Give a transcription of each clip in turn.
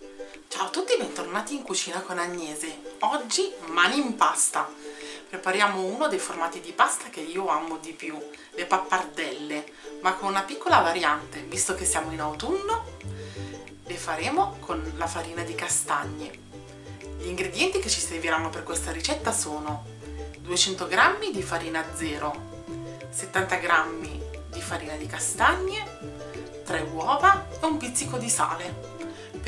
Ciao a tutti bentornati in cucina con Agnese. Oggi mani in pasta. Prepariamo uno dei formati di pasta che io amo di più, le pappardelle, ma con una piccola variante, visto che siamo in autunno, le faremo con la farina di castagne. Gli ingredienti che ci serviranno per questa ricetta sono 200 g di farina zero, 70 g di farina di castagne, 3 uova e un pizzico di sale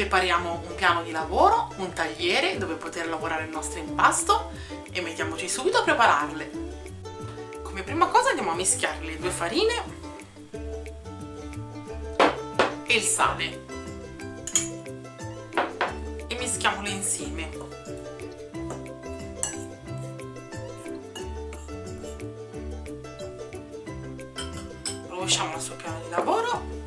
prepariamo un piano di lavoro, un tagliere dove poter lavorare il nostro impasto e mettiamoci subito a prepararle. Come prima cosa andiamo a mischiare le due farine e il sale e mischiamole insieme. Rovesciamo il suo piano di lavoro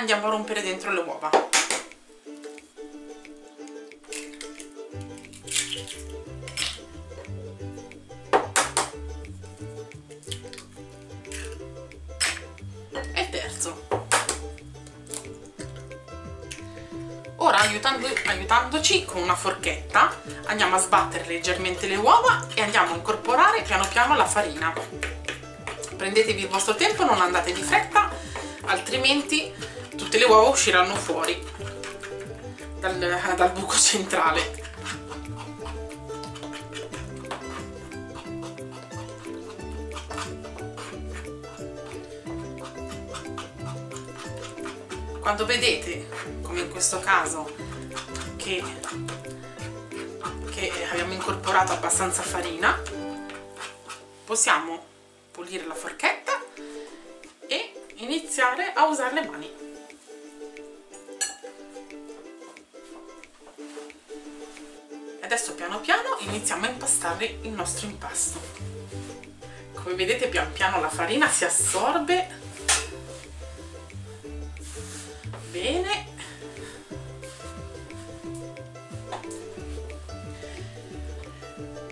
andiamo a rompere dentro le uova. E terzo. Ora aiutando, aiutandoci con una forchetta andiamo a sbattere leggermente le uova e andiamo a incorporare piano piano la farina prendetevi il vostro tempo non andate di fretta altrimenti tutte le uova usciranno fuori dal, dal buco centrale quando vedete come in questo caso che, che abbiamo incorporato abbastanza farina possiamo pulire la forchetta e iniziare a usare le mani. Adesso piano piano iniziamo a impastare il nostro impasto. Come vedete pian piano la farina si assorbe. Bene.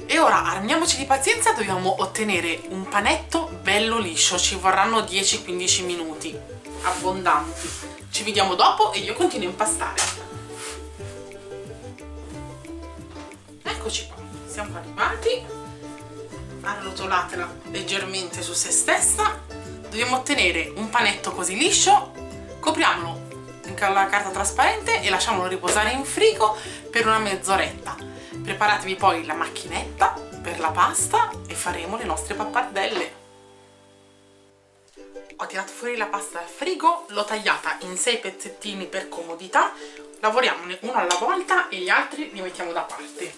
E ora armiamoci di pazienza dobbiamo ottenere un panetto bello liscio. Ci vorranno 10-15 minuti abbondanti. Ci vediamo dopo e io continuo a impastare eccoci qua. Siamo arrivati. Arrotolatela leggermente su se stessa. Dobbiamo ottenere un panetto così liscio. Copriamolo con la carta trasparente e lasciamolo riposare in frigo per una mezz'oretta. Preparatevi poi la macchinetta per la pasta e faremo le nostre pappardelle. Ho tirato fuori la pasta dal frigo l'ho tagliata in 6 pezzettini per comodità lavoriamone uno alla volta e gli altri li mettiamo da parte.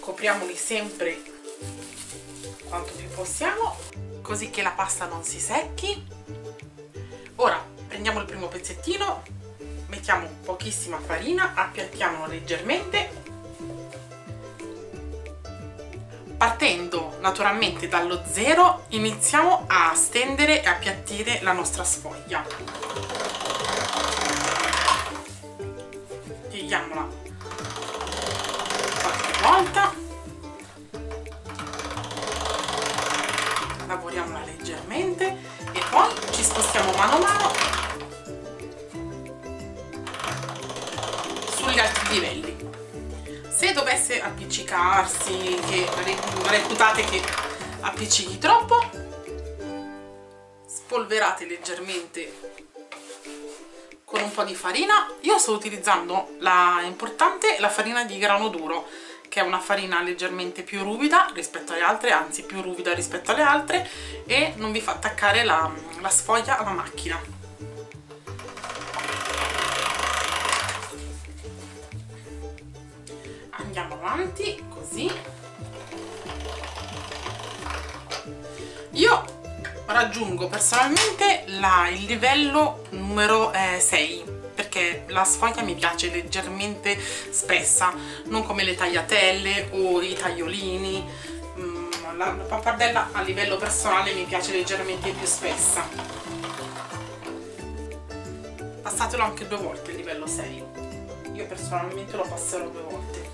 Copriamoli sempre quanto più possiamo così che la pasta non si secchi. Ora prendiamo il primo pezzettino mettiamo pochissima farina appiattiamolo leggermente. Partendo naturalmente dallo zero iniziamo a stendere e appiattire la nostra sfoglia. Pieghiamola qualche volta. Lavoriamola leggermente e poi ci spostiamo mano a mano sugli altri livelli se dovesse appiccicarsi che reputate che appiccichi troppo spolverate leggermente con un po' di farina. Io sto utilizzando la importante la farina di grano duro che è una farina leggermente più ruvida rispetto alle altre anzi più ruvida rispetto alle altre e non vi fa attaccare la, la sfoglia alla macchina. Andiamo avanti così. Io raggiungo personalmente la, il livello numero 6 perché la sfoglia mi piace leggermente spessa non come le tagliatelle o i tagliolini. Mm, la pappardella a livello personale mi piace leggermente più spessa. Passatelo anche due volte il livello 6 io personalmente lo passerò due volte.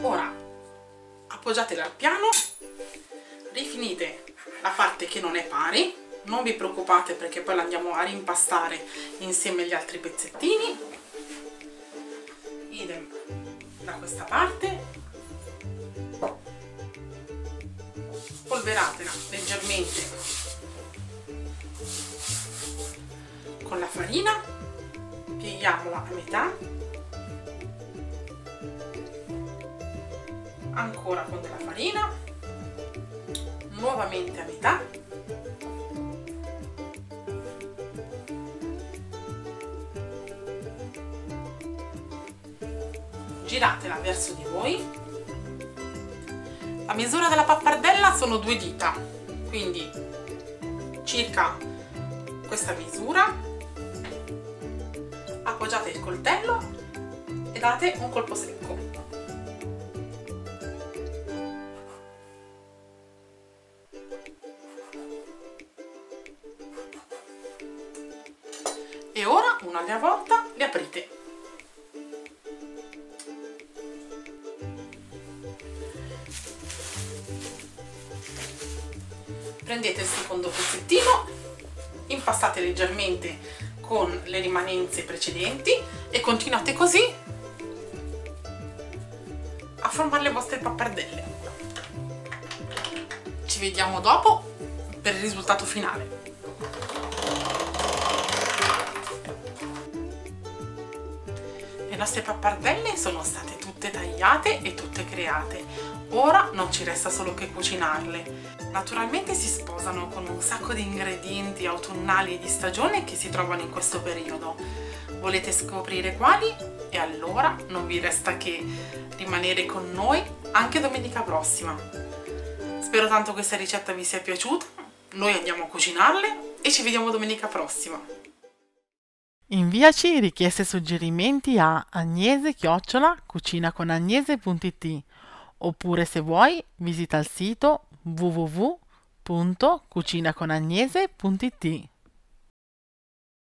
Ora appoggiatele al piano. Rifinite la parte che non è pari. Non vi preoccupate perché poi la andiamo a rimpastare insieme agli altri pezzettini. Idem da questa parte. Spolveratela leggermente con la farina. Pieghiamola a metà ancora con della farina nuovamente a metà. Giratela verso di voi. La misura della pappardella sono due dita quindi circa questa misura. Appoggiate il coltello e date un colpo secco e ora una alla volta le aprite. Prendete il secondo pezzettino impastate leggermente con le rimanenze precedenti e continuate così a formare le vostre pappardelle. Ci vediamo dopo per il risultato finale nostre pappardelle sono state tutte tagliate e tutte create ora non ci resta solo che cucinarle Naturalmente si sposano con un sacco di ingredienti autunnali e di stagione che si trovano in questo periodo. Volete scoprire quali? E allora non vi resta che rimanere con noi anche domenica prossima. Spero tanto questa ricetta vi sia piaciuta, noi andiamo a cucinarle e ci vediamo domenica prossima. Inviaci richieste e suggerimenti a agnese-cucinaconagnese.it oppure se vuoi visita il sito www.cucinaconagnese.it